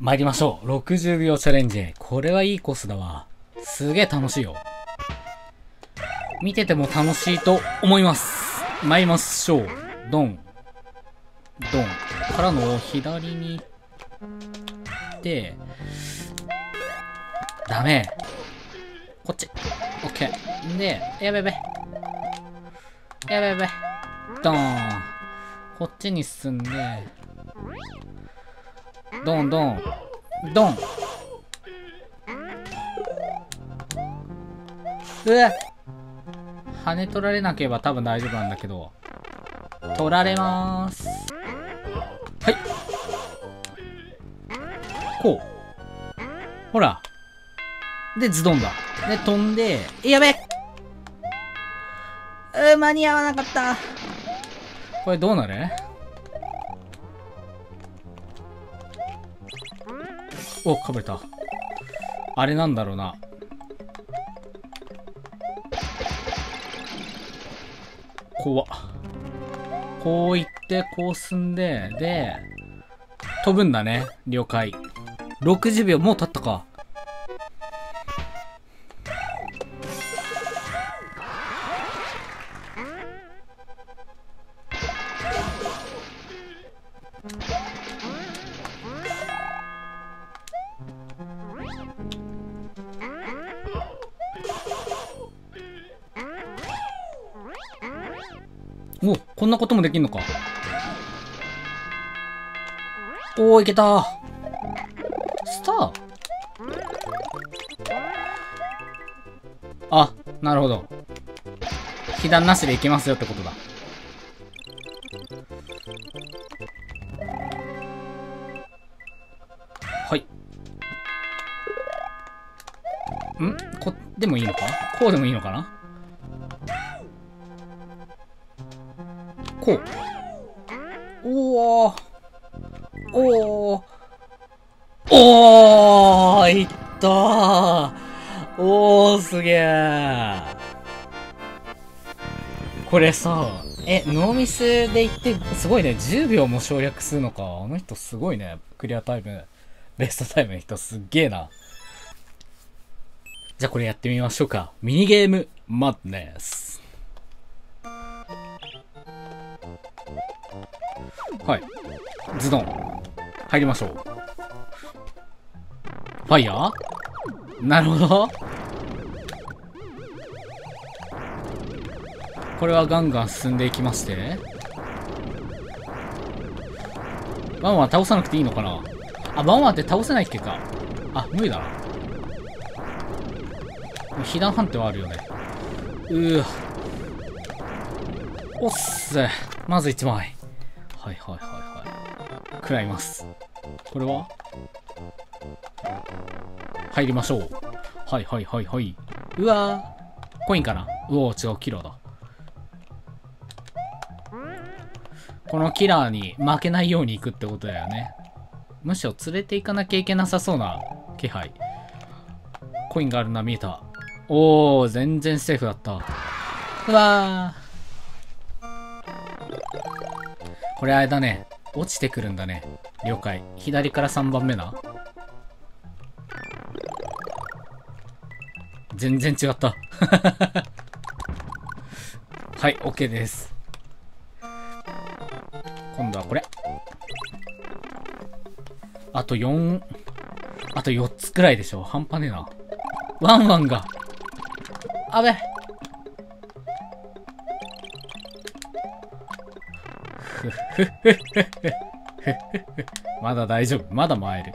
参りましょう。60秒チャレンジ。これはいいコースだわ。すげえ楽しいよ。見てても楽しいと思います。参りましょう。ドン。ドン。からの左に行って、ダメ。こっち。オッケー。で、やべやべ。やべやべ。ドーン。こっちに進んで、ドンドン。ドン。うわ羽取られなければ多分大丈夫なんだけど。取られまーす。はい。こう。ほら。で、ズドンだ。で、飛んで、やべうー間に合わなかった。これどうなる？お、かぶれた。あれなんだろうな。怖っ。こう行って、こう進んで、で、飛ぶんだね。了解。60秒、もう経ったか。おこんなこともできんのか。おー、いけたスターあ、なるほど。被弾なしでいけますよってことだ。はい。ん？こ、でもいいのか？こうでもいいのかな？こう。おー。おー。おーいったーおー、すげーこれさ、え、ノーミスで言って、すごいね。10秒も省略するのか。あの人すごいね。クリアタイム、ベストタイムの人すっげーな。じゃあこれやってみましょうか。ミニゲーム、マッドネス。はい。ズドン。入りましょう。ファイヤー？なるほど。これはガンガン進んでいきまして。ワンワン倒さなくていいのかな？あ、ワンワンって倒せないっけか。あ、無理だな。被弾判定はあるよね。うーおっせ。まず1枚。はいはいはいはい。食らいます。これは？入りましょう。はいはいはいはい。うわー。コインかな？うお違う、キラーだ。このキラーに負けないように行くってことだよね。むしろ連れて行かなきゃいけなさそうな気配。コインがあるのは見えた。おー、全然セーフだった。うわー。これあれだね。落ちてくるんだね。了解。左から3番目な。全然違った。はい、OK です。今度はこれ。あと4、あと4つくらいでしょ。半端ねえな。ワンワンが。あべ。まだ大丈夫。まだ回る。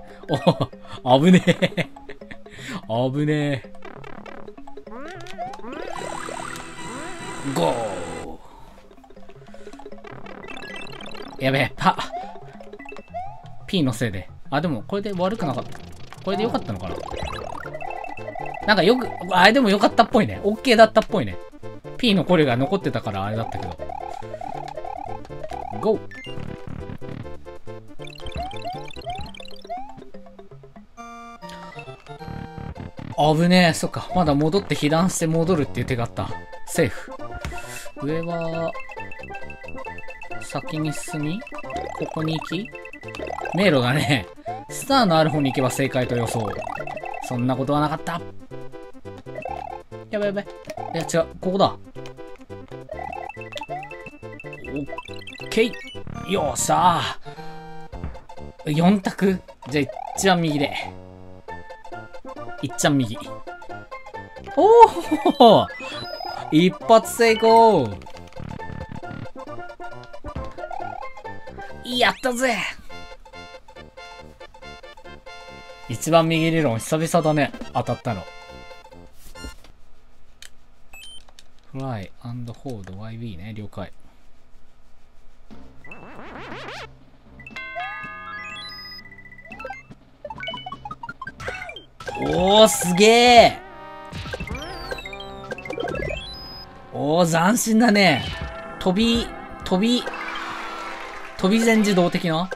お危ねえ。危ねえ。ゴーやべえ。は P のせいで。あ、でもこれで悪くなかった。これでよかったのかななんかよく、あれでもよかったっぽいね。OK だったっぽいね。P のコレが残ってたからあれだったけど。GO! 危ねえ。そっか。まだ戻って被弾して戻るっていう手があった。セーフ。上は、先に進みここに行き迷路がね、スターのある方に行けば正解と予想。そんなことはなかった。やばいやばい。いや、違う。ここだ。オッケー。よっしゃー。4択じゃあ、一番右で。いっちゃん右。おお一発成功やったぜ一番右理論久々だね。当たったの。フライホールド YB ね。了解。おー、すげえおー、斬新だね。飛び、飛び、飛び前自動的な？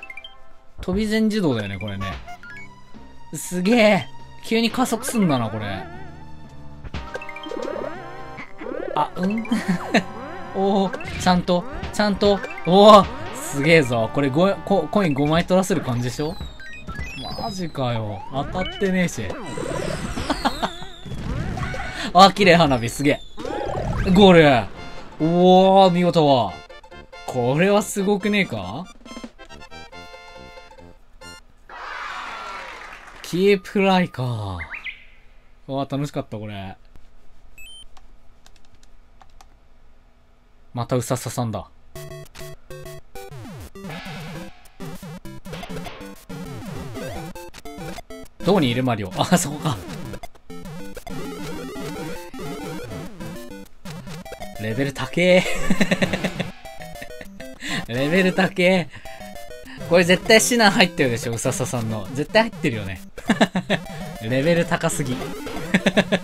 飛び前自動だよね、これね。すげえ急に加速すんだな、これ。あ、うん？おおちゃんと、ちゃんと、おおすげえぞ。これココイン5枚取らせる感じでしょ？マジかよ。当たってねえし。あ、綺麗花火、すげえ。ゴールおお見事は。これはすごくねえか？キープライか。わあ、楽しかった、これ。またうさささんだ。どこにいるマリオ？あ、そこか。レベル高え。レベル高え。これ絶対シナ入ってるでしょ、うさささんの。絶対入ってるよね。レベル高すぎ。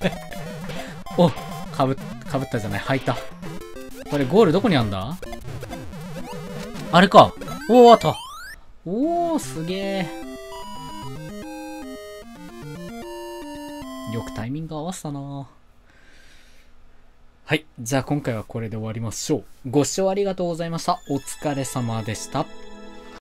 お、かぶ、かぶったじゃない、履いた。これゴールどこにあんだ？あれか。おー、あった。おー、すげえ。よくタイミング合わせたなはい。じゃあ今回はこれで終わりましょう。ご視聴ありがとうございました。お疲れ様でした。